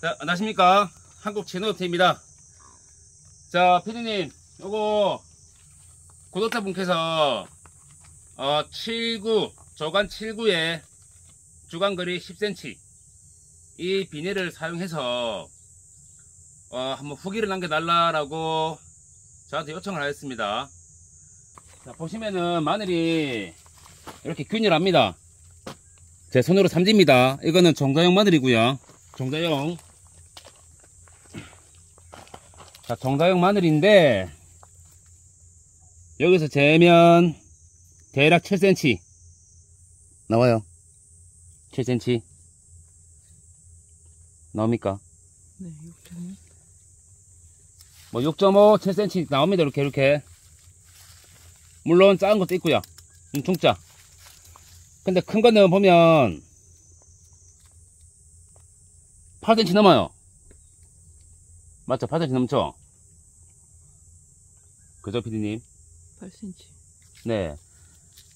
자, 안녕하십니까. 한국 제노호텔입니다. 자, 피디님, 요거, 구독자분께서, 어, 79, 조간 79에 주간거리 10cm, 이 비닐을 사용해서, 어, 한번 후기를 남겨달라라고 저한테 요청을 하였습니다. 자, 보시면은 마늘이 이렇게 균일합니다. 제 손으로 삼집니다. 이거는 종자용 마늘이고요. 종자용. 자, 종자용 마늘인데 여기서 재면 대략 7cm 나와요. 7cm 나옵니까? 네, 6.5. 뭐 6.5, 7cm 나옵니다. 이렇게 이렇게. 물론 작은 것도 있고요. 음, 중짜. 근데 큰 거는 보면 8cm 넘어요. 맞죠? 8cm 넘죠? 그죠, 피디님? 8cm. 네.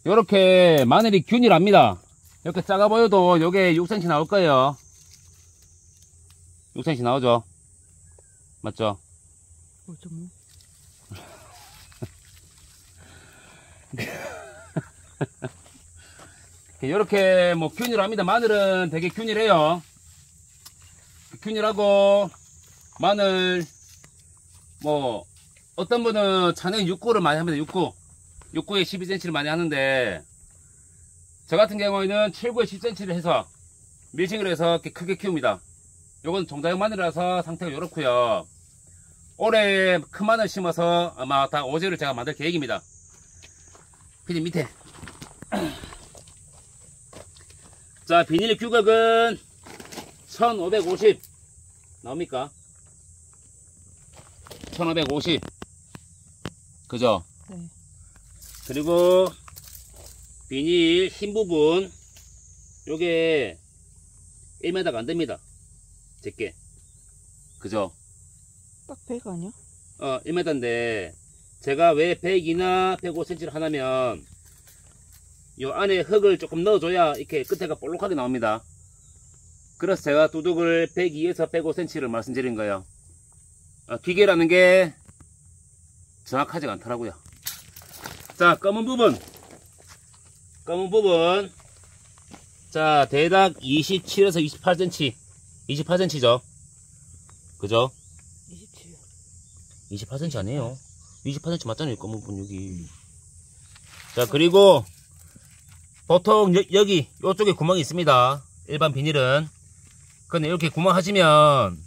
요렇게 마늘이 균일합니다. 이렇게 작아 보여도 요게 6cm 나올 거예요. 6cm 나오죠? 맞죠? 5.5. 이렇게 뭐 균일합니다. 마늘은 되게 균일해요. 균일하고 마늘 뭐 어떤 분은 차는 6구를 많이 합니다. 6구. 6구에 12cm를 많이 하는데 저 같은 경우에는 7구에 10cm를 해서 밀칭을 해서 이렇게 크게 키웁니다. 요건 종자형 마늘이라서 상태가 이렇고요. 올해 큰 마늘 심어서 아마 다 오제를 제가 만들 계획입니다. 피디 밑에 자, 비닐 규격은 1550 나옵니까? 1550 그죠? 네. 그리고 비닐 흰 부분 요게 1m가 안됩니다 제게 그죠? 딱 100 아니야? 어 1m인데 제가 왜 100이나 105cm를 하냐면 요 안에 흙을 조금 넣어줘야 이렇게 끝에가 볼록하게 나옵니다. 그래서 제가 두둑을 102에서 105cm를 말씀드린 거예요. 어, 기계라는 게 정확하지가 않더라고요. 자, 검은 부분. 검은 부분. 자, 대략 27에서 28cm. 28cm죠. 그죠? 27. 28cm 아니에요. 28cm 맞잖아요, 검은 부분 여기. 자, 그리고 보통 여, 기 요쪽에 구멍이 있습니다. 일반 비닐은. 근데 이렇게 구멍 하시면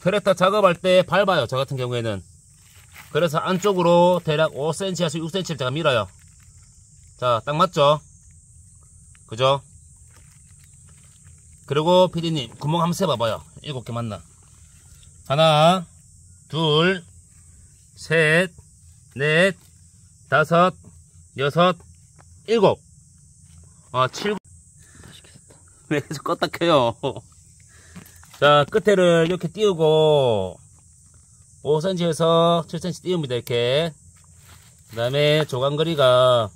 트랙터 작업할 때 밟아요. 저 같은 경우에는. 그래서 안쪽으로 대략 5cm에서 6cm를 제가 밀어요. 자, 딱 맞죠? 그죠? 그리고 피디님 구멍 한번 세봐봐요. 일곱 개 맞나? 하나, 둘, 셋, 넷, 다섯, 여섯, 일곱. 아, 7. 왜 계속 껐다 켜요? 자, 끝에를 이렇게 띄우고, 5cm에서 7cm 띄웁니다, 이렇게. 그 다음에 조간거리가,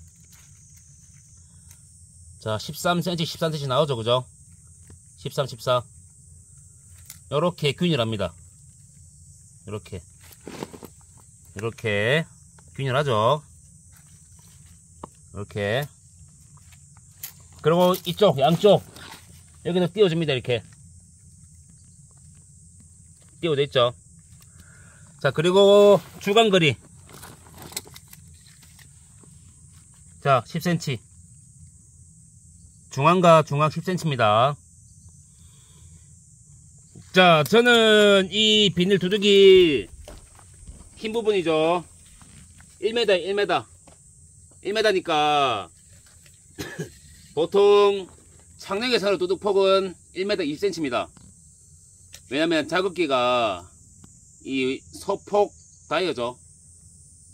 자, 13cm, 13cm 나오죠, 그죠? 13, 14. 요렇게 균일합니다. 요렇게. 요렇게. 균일하죠? 이렇게. 그리고 이쪽, 양쪽. 여기도 띄워줍니다, 이렇게. 띄워져 있죠. 자, 그리고 주간 거리. 자, 10cm. 중앙과 중앙 10cm입니다. 자, 저는 이 비닐 두둑이 흰 부분이죠. 1m, 1m. 1m니까 보통 창녕에서는 두둑폭은 1m 2cm입니다. 왜냐면 자극기가 이 소폭 다이어죠.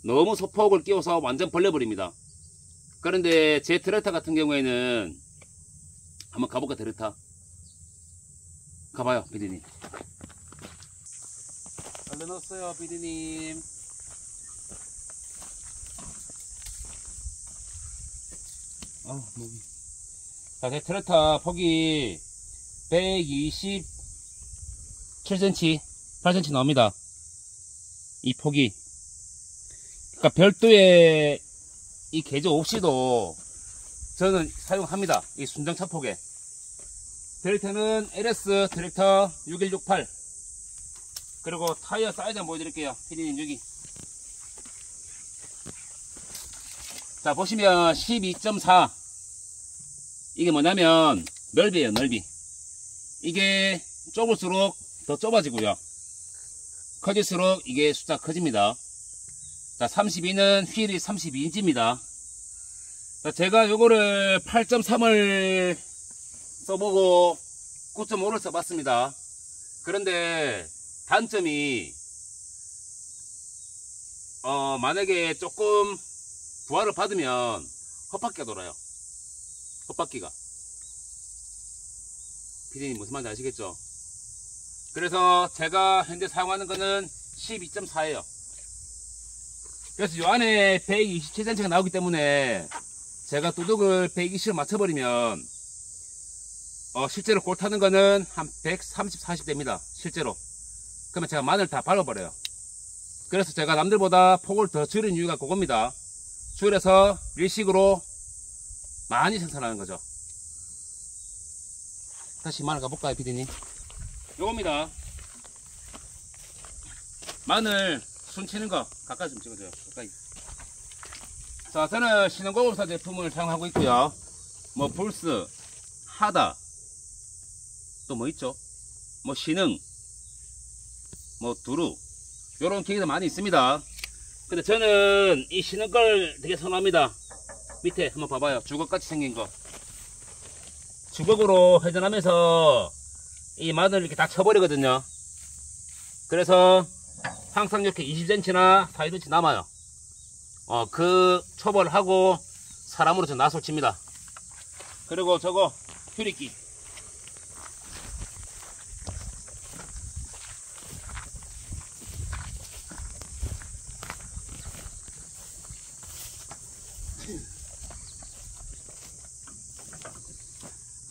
너무 소폭을 끼워서 완전 벌려버립니다. 그런데 제 트랙터 같은 경우에는 한번 가볼까 트랙터? 가봐요 비디님. 얼른 넣었어요 비디님. 아 목이. 자, 제 트랙터 폭이 120 7cm, 8cm 나옵니다. 이 폭이. 그러니까 별도의 이 개조 없이도 저는 사용합니다. 이 순정 차폭에. 모델은 LS 트랙터 6168. 그리고 타이어 사이즈 한번 보여드릴게요. 피디님 여기. 자, 보시면 12.4. 이게 뭐냐면 넓이에요, 넓이. 이게 좁을수록 더 좁아지고요. 커질수록 이게 숫자 커집니다. 자, 32는 휠이 32인치입니다. 자, 제가 요거를 8.3을 써보고 9.5를 써봤습니다. 그런데 단점이 어, 만약에 조금 부하를 받으면 헛바퀴가 돌아요. 헛바퀴가. 피디님 무슨 말인지 아시겠죠? 그래서 제가 현재 사용하는 거는 12.4예요. 그래서 요 안에 127cm가 나오기 때문에 제가 뚜둑을 120을 맞춰버리면 어, 실제로 골 타는 거는 한 130, 40 됩니다. 실제로. 그러면 제가 마늘 다 발라버려요. 그래서 제가 남들보다 폭을 더 줄인 이유가 그겁니다. 줄여서 일식으로 많이 생산하는 거죠. 다시 마늘 가볼까요, 피디님? 요겁니다. 마늘 순 치는 거 가까이 좀 찍어줘요. 가까이. 자, 저는 신흥고급사 제품을 사용하고 있고요. 뭐 불스, 하다, 또 뭐 있죠? 뭐 신흥, 뭐 두루, 요런 기계도 많이 있습니다. 근데 저는 이 신흥 걸 되게 선호합니다. 밑에 한번 봐봐요. 주걱같이 생긴 거. 주걱으로 회전하면서 이 마늘을 이렇게 다 쳐버리거든요. 그래서 항상 이렇게 20cm나 40cm 남아요. 어, 그 초벌을 하고 사람으로 저 낫을 칩니다. 그리고 저거 휴리기.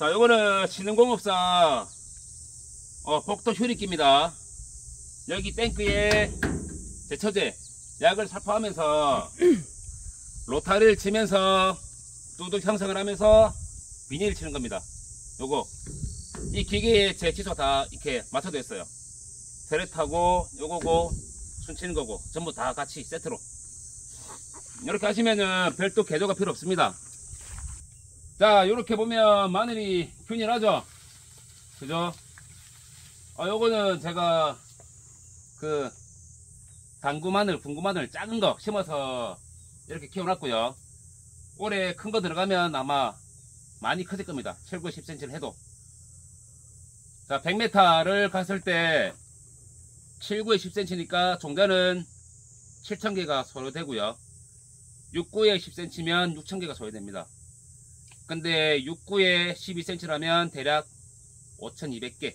자, 요거는 신흥공업사 어, 복도 휴리기입니다. 여기 탱크에 제 처제 약을 살포하면서 로타리를 치면서 뚜둑 형성을 하면서 비닐을 치는 겁니다. 요거 이 기계에 제 치수가 다 이렇게 맞춰져 있어요. 세렛하고 요거고 순 치는 거고 전부 다 같이 세트로 이렇게 하시면은 별도 개조가 필요 없습니다. 자, 이렇게 보면 마늘이 균일하죠? 그죠? 아, 요거는 제가 그 당구 마늘, 분구 마늘 작은 거 심어서 이렇게 키워놨고요. 올해 큰 거 들어가면 아마 많이 커질 겁니다. 7, 9, 10cm를 해도. 자, 100m를 갔을 때 7, 9에 10cm니까 종자는 7,000개가 소요되고요. 6, 9에 10cm면 6,000개가 소요됩니다. 근데 6구에 12cm라면 대략 5200개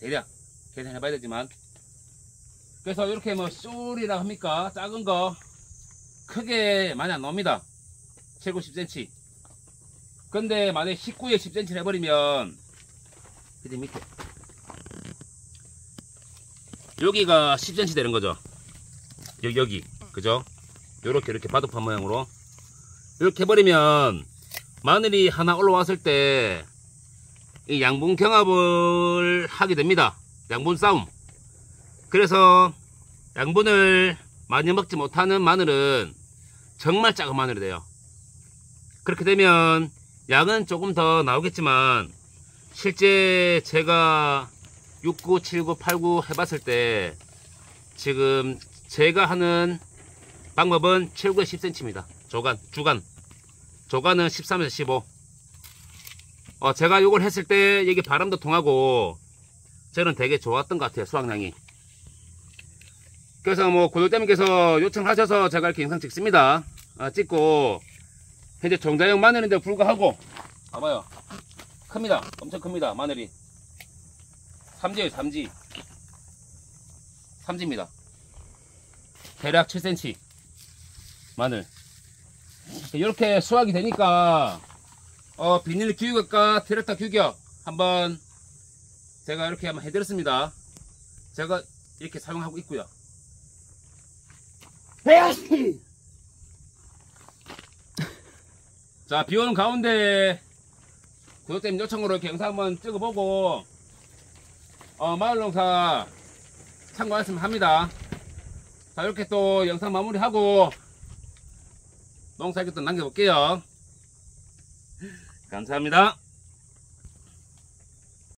대략 계산해 봐야 되지만. 그래서 이렇게 뭐 쏠이라 합니까? 작은 거 크게 많이 안 나옵니다. 7, 9, 10cm 근데 만약에 19에 10cm 해버리면 밑에 밑에. 여기가 10cm 되는 거죠? 여기 여기. 그죠? 요렇게 이렇게 바둑판 모양으로. 이렇게 해버리면 마늘이 하나 올라왔을 때 이 양분 경합을 하게 됩니다. 양분 싸움. 그래서 양분을 많이 먹지 못하는 마늘은 정말 작은 마늘이 돼요. 그렇게 되면 양은 조금 더 나오겠지만 실제 제가 69, 79, 89 해봤을 때 지금 제가 하는 방법은 7, 9, 10cm입니다. 조간, 주간. 조간은 13에서 15. 어, 제가 이걸 했을 때 이게 바람도 통하고 저는 되게 좋았던 것 같아요. 수확량이. 그래서 뭐 구독자님께서 요청하셔서 제가 이렇게 영상 찍습니다. 아, 찍고 현재 종자형 마늘인데 불구하고 봐봐요. 큽니다. 엄청 큽니다. 마늘이. 삼지예요. 삼지. 삼지입니다. 대략 7cm 마늘. 이렇게 수확이 되니까 어, 비닐 규격과 트랙터 규격 한번 제가 이렇게 한번 해드렸습니다. 제가 이렇게 사용하고 있고요. 자, 비 오는 가운데 구독자님 요청으로 이렇게 영상 한번 찍어보고 어, 마을 농사 참고하셨으면 합니다. 자, 이렇게 또 영상 마무리하고 농사 또 남겨볼게요. 감사합니다.